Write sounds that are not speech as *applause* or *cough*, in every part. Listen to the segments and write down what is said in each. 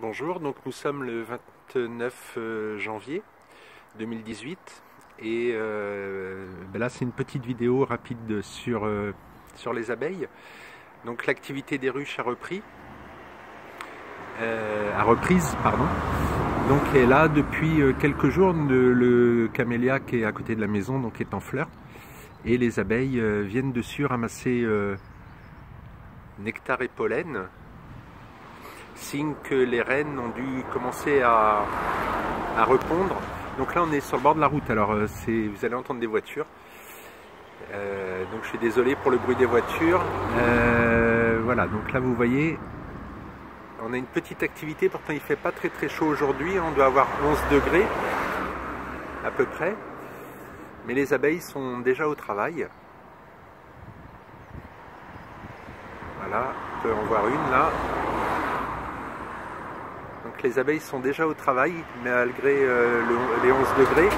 Bonjour, donc nous sommes le 29 euh, janvier 2018 et euh, ben là c'est une petite vidéo rapide sur, euh, sur les abeilles. Donc l'activité des ruches a repris, a reprise pardon. Donc est là depuis quelques jours, le, le, camélia qui est à côté de la maison donc est en fleurs. Et les abeilles viennent dessus ramasser nectar et pollen signe que les rennes ont dû commencer à, répondre. Donc là on est sur le bord de la route, alors euh, vous allez entendre des voitures. Euh, donc je suis désolé pour le bruit des voitures. Euh, voilà, donc là vous voyez, on a une petite activité, pourtant il fait pas très très chaud aujourd'hui, on doit avoir 11 degrés à peu près. Mais les abeilles sont déjà au travail. Voilà, on peut en voir une là les abeilles sont déjà au travail malgré euh, les 11 degrés.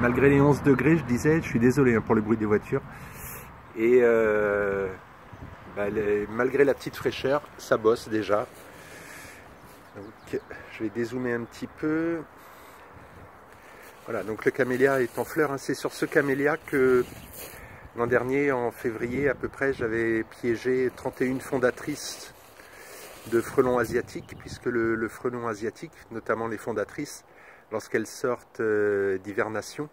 Malgré les 11 degrés, je disais, je suis désolé hein, pour le bruit des voitures. Et euh, bah, malgré la petite fraîcheur, ça bosse déjà. je vais dézoomer un petit peu. Voilà, donc le camélia est en fleurs. Hein. C'est sur ce camélia que L'an dernier, en février à peu près, j'avais piégé 31 fondatrices de frelons asiatiques, puisque le, frelon asiatique, notamment les fondatrices, lorsqu'elles sortent euh, d'hivernation,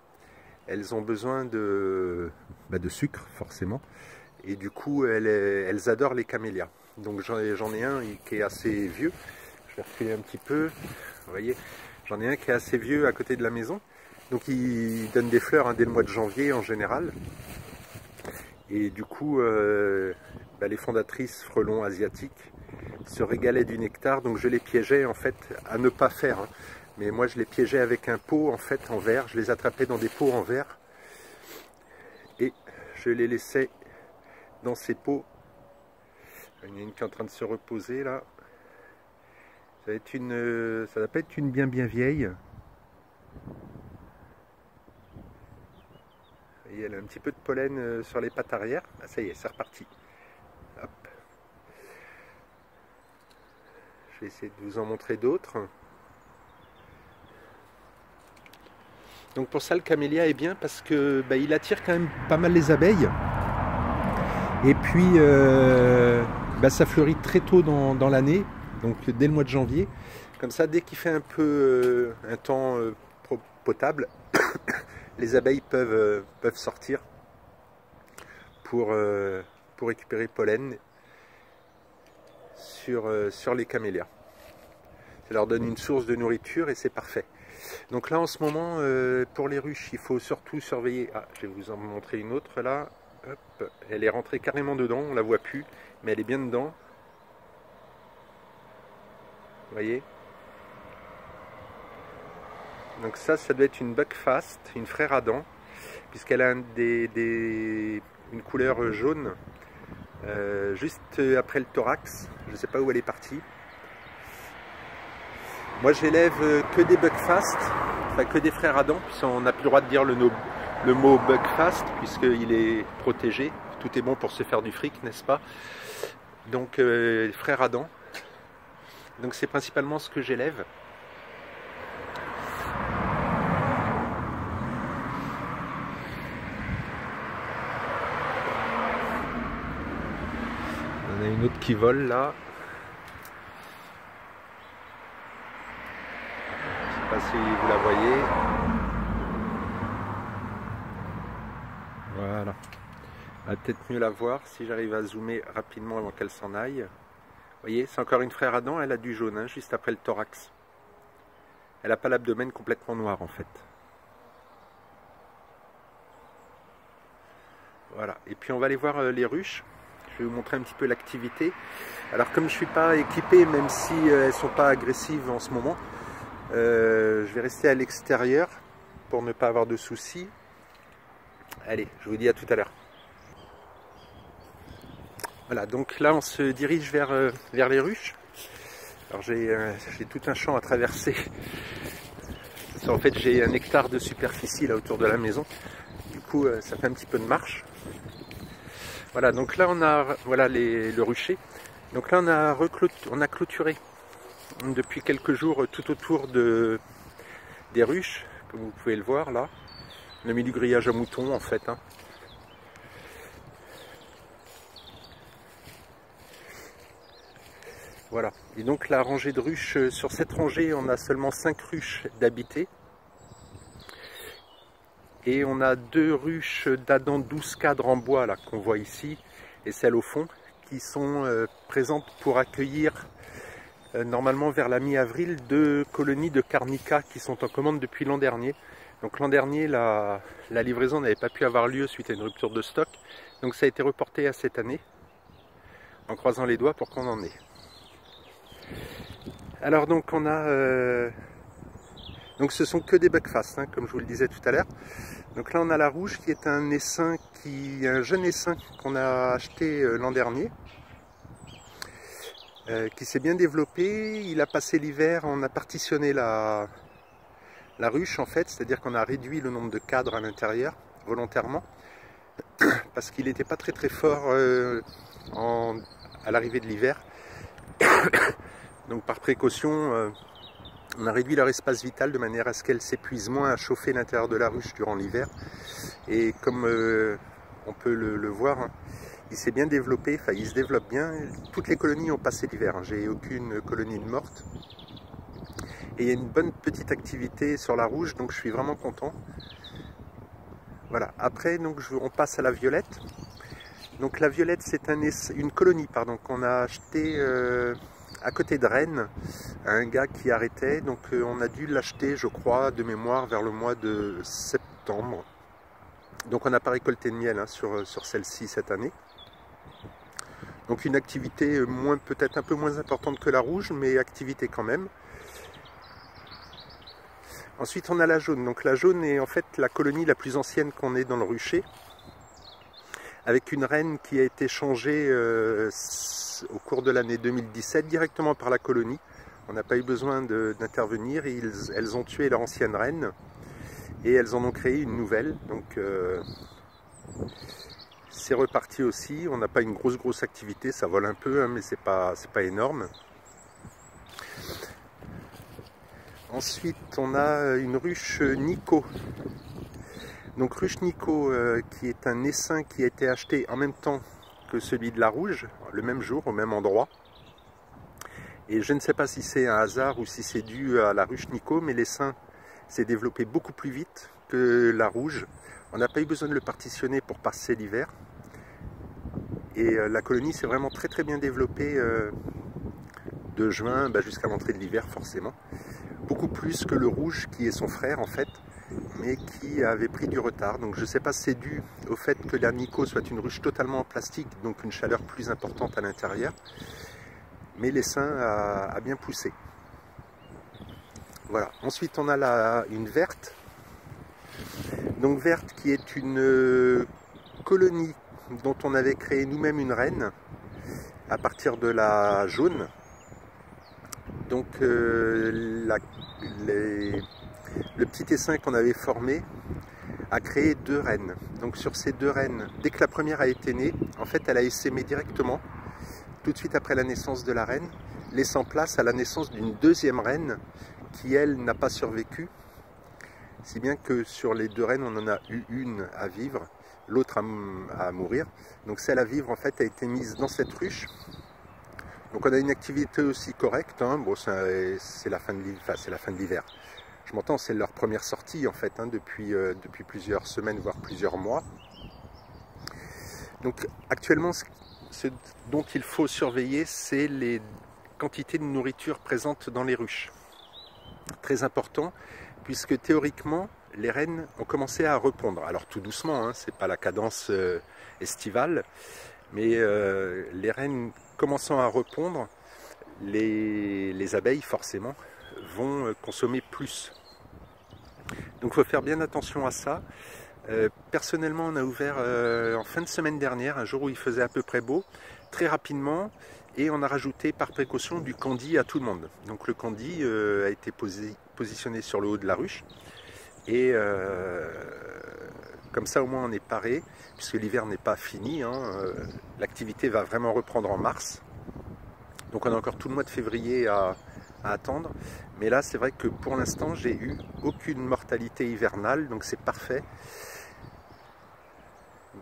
elles ont besoin de, bah, de, sucre, forcément, et du coup, elles, adorent les camélias. Donc j'en ai, un qui est assez vieux, je vais reculer un petit peu, vous voyez, j'en ai un qui est assez vieux à côté de la maison, donc il donne des fleurs hein, dès le mois de janvier en général, et du coup, euh, bah, les fondatrices frelons asiatiques se régalaient du nectar, donc je les piégeais en fait à ne pas faire. Hein. Mais moi je les piégeais avec un pot en fait en verre, je les attrapais dans des pots en verre et je les laissais dans ces pots. Il y en a une qui est en train de se reposer là. Ça va une, ça va pas être une bien bien vieille. Elle a un petit peu de pollen euh, sur les pattes arrière. Ça y est, c'est reparti. Je vais essayer de vous en montrer d'autres. Donc pour ça, le camélia est bien parce que bah, il attire quand même pas mal les abeilles. Et puis, euh, bah, ça fleurit très tôt dans, l'année, donc dès le mois de janvier. Comme ça, dès qu'il fait un peu euh, un temps potable, *coughs* *coughs* les abeilles peuvent, euh, peuvent sortir pour, euh, pour récupérer pollen sur, euh, sur les camélias. Ça leur donne une source de nourriture et c'est parfait. Donc là en ce moment, pour les ruches, il faut surtout surveiller. Ah, je vais vous en montrer une autre là. Elle est rentrée carrément dedans, on la voit plus, mais elle est bien dedans. Vous voyez? Donc ça, ça doit être une buckfast, une frère Adam, puisqu'elle a une couleur jaune euh, juste après le thorax. Je ne sais pas où elle est partie. Moi, j'élève que des buckfast, enfin que des frères Adam, puisqu'on n'a plus le droit de dire le, le mot buckfast, puisqu'il est protégé. Tout est bon pour se faire du fric, n'est-ce pas? Donc, euh, frère Adam. Donc, c'est principalement ce que j'élève. Une autre qui vole là. Je sais pas si vous la voyez. Voilà. va peut-être mieux la voir si j'arrive à zoomer rapidement avant qu'elle s'en aille. Vous voyez, c'est encore une frère Adam, elle a du jaune, hein, juste après le thorax. Elle n'a pas l'abdomen complètement noir en fait. Voilà, et puis on va aller voir euh, les ruches. Je vais vous montrer un petit peu l'activité. Alors comme je suis pas équipé, même si euh, elles sont pas agressives en ce moment, euh, je vais rester à l'extérieur pour ne pas avoir de soucis. Allez, je vous dis à tout à l'heure. Voilà, donc là on se dirige vers, euh, vers les ruches. Alors j'ai tout un champ à traverser. En fait j'ai un hectare de superficie là autour de la maison. Du coup ça fait un petit peu de marche. Voilà, donc là on a voilà le rucher. Donc là on a, on a clôturé depuis quelques jours tout autour de, des ruches, comme vous pouvez le voir là. On a mis du grillage à moutons en fait. Hein. Voilà. Et donc la rangée de ruches, euh, sur cette rangée, on a seulement 5 ruches d'habité. Et on a deux ruches d'Adam 12 cadres en bois qu'on voit ici, et celle au fond, qui sont euh, présentes pour accueillir euh, normalement vers la mi-avril deux colonies de Carnica qui sont en commande depuis l'an dernier. Donc l'an dernier, la, la livraison n'avait pas pu avoir lieu suite à une rupture de stock. Donc ça a été reporté à cette année, en croisant les doigts pour qu'on en ait. Alors donc on a... Euh, donc ce sont que des buckfast, hein, comme je vous le disais tout à l'heure. Donc là on a la rouge qui est un essaim, qui, un jeune essaim qu'on a acheté euh, l'an dernier. Euh, qui s'est bien développé. Il a passé l'hiver, on a partitionné la, ruche en fait, c'est-à-dire qu'on a réduit le nombre de cadres à l'intérieur volontairement *coughs* parce qu'il n'était pas très très fort à l'arrivée de l'hiver. *coughs* Donc par précaution, euh, on a réduit leur espace vital de manière à ce qu'elle s'épuise moins à chauffer l'intérieur de la ruche durant l'hiver. Et comme euh, on peut le, voir, hein, il s'est bien développé, enfin il se développe bien. Toutes les colonies ont passé l'hiver, hein. j'ai aucune colonie de morte. Et il y a une bonne petite activité sur la rouge, donc je suis vraiment content. Voilà, après on passe à la violette. Donc la violette c'est un, une colonie qu'on a acheté euh, à côté de Rennes, un gars qui arrêtait. Donc euh, on a dû l'acheter, je crois, de mémoire vers le mois de septembre. Donc on n'a pas récolté de miel hein, sur, sur celle-ci cette année. Donc une activité moins peut-être un peu moins importante que la rouge, mais activité quand même. Ensuite on a la jaune. Donc la jaune est en fait la colonie la plus ancienne qu'on ait dans le rucher. Avec une reine qui a été changée euh, au cours de l'année 2017 directement par la colonie. On n'a pas eu besoin d'intervenir, elles ont tué leur ancienne reine et elles en ont créé une nouvelle. Donc euh, c'est reparti aussi, on n'a pas une grosse grosse activité, ça vole un peu hein, mais c'est pas, pas énorme. Ensuite on a une ruche Nico. Donc ruche Nico euh, qui est un essaim qui a été acheté en même temps que celui de la rouge, le même jour, au même endroit. Et je ne sais pas si c'est un hasard ou si c'est dû à la ruche Nico, mais l'essaim s'est développé beaucoup plus vite que la rouge. On n'a pas eu besoin de le partitionner pour passer l'hiver. Et euh, la colonie s'est vraiment très très bien développée euh, de juin bah, jusqu'à l'entrée de l'hiver forcément. Beaucoup plus que le rouge qui est son frère en fait mais qui avait pris du retard. Donc je ne sais pas si c'est dû au fait que la Nico soit une ruche totalement en plastique, donc une chaleur plus importante à l'intérieur, mais a, a, bien poussé. Voilà. Ensuite on a la, une verte. Donc verte qui est une euh, colonie dont on avait créé nous-mêmes une reine à partir de la jaune. Donc euh, la, les, le petit essaim qu'on avait formé a créé deux reines. Donc sur ces deux reines, dès que la première a été née, en fait elle a essaimé directement, tout de suite après la naissance de la reine, laissant place à la naissance d'une deuxième reine qui elle n'a pas survécu, si bien que sur les deux reines on en a eu une à vivre, l'autre à, mourir. Donc celle à vivre en fait a été mise dans cette ruche. Donc on a une activité aussi correcte, hein. bon, c'est la fin de l'hiver je m'entends, c'est leur première sortie en fait, hein, depuis, euh, depuis plusieurs semaines, voire plusieurs mois. Donc actuellement, ce dont il faut surveiller, c'est les quantités de nourriture présentes dans les ruches. Très important, puisque théoriquement, les rennes ont commencé à répondre. Alors tout doucement, hein, c'est pas la cadence euh, estivale, mais euh, les rennes commençant à répondre, les, les abeilles forcément vont consommer plus donc il faut faire bien attention à ça. Euh, personnellement, on a ouvert euh, en fin de semaine dernière, un jour où il faisait à peu près beau, très rapidement, et on a rajouté par précaution du candy à tout le monde. Donc le candy euh, a été positionné sur le haut de la ruche, et Comme ça au moins on est paré, puisque l'hiver n'est pas fini. Hein, l'activité va vraiment reprendre en mars. Donc on a encore tout le mois de février à, attendre. Mais là, c'est vrai que pour l'instant, j'ai eu aucune mortalité hivernale, donc c'est parfait.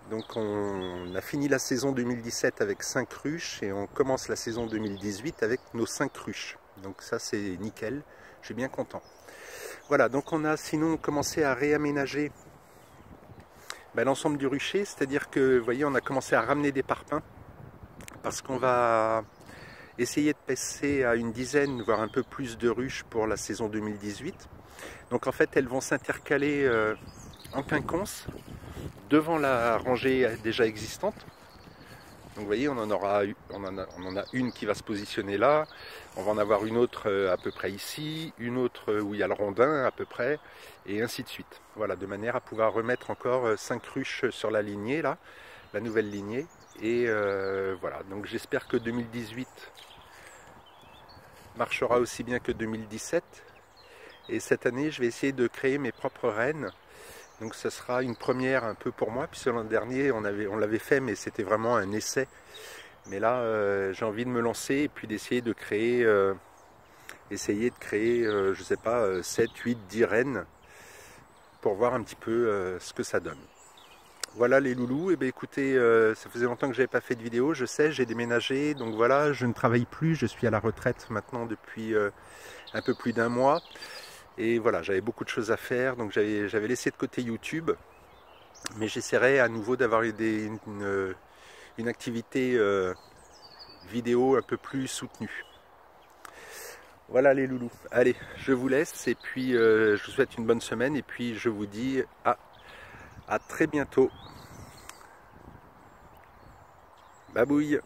Donc on a fini la saison 2017 avec 5 ruches et on commence la saison 2018 avec nos 5 ruches. Donc ça c'est nickel, je suis bien content. Voilà, donc on a sinon commencé à réaménager ben, l'ensemble du rucher, c'est-à-dire que, vous voyez, on a commencé à ramener des parpaings parce qu'on va essayer de passer à une dizaine, voire un peu plus de ruches pour la saison 2018. Donc en fait, elles vont s'intercaler euh, en quinconce devant la rangée déjà existante. Donc vous voyez, on en, aura, on en, a, une qui va se positionner là, on va en avoir une autre euh, à peu près ici, une autre où il y a le rondin à peu près, et ainsi de suite. Voilà, de manière à pouvoir remettre encore 5 euh, ruches sur la lignée là, la nouvelle lignée. Et voilà, donc j'espère que 2018 marchera aussi bien que 2017. Et cette année, je vais essayer de créer mes propres rennes. Donc ce sera une première un peu pour moi, puisque l'an dernier, on l'avait on fait, mais c'était vraiment un essai. Mais là, euh, j'ai envie de me lancer et puis d'essayer de créer, euh, essayer de créer, euh, je sais pas, 7, 8, 10 rennes pour voir un petit peu ce que ça donne. Voilà les loulous, et eh bien écoutez, euh, ça faisait longtemps que je n'avais pas fait de vidéo, je sais, j'ai déménagé, donc voilà, je ne travaille plus, je suis à la retraite maintenant depuis euh, un peu plus d'un mois. Et voilà, j'avais beaucoup de choses à faire, donc j'avais laissé de côté YouTube, mais j'essaierai à nouveau d'avoir une, une, activité euh, vidéo un peu plus soutenue. Voilà les loulous. Allez, je vous laisse. Et puis je vous souhaite une bonne semaine. Et puis je vous dis à à très bientôt. Babouille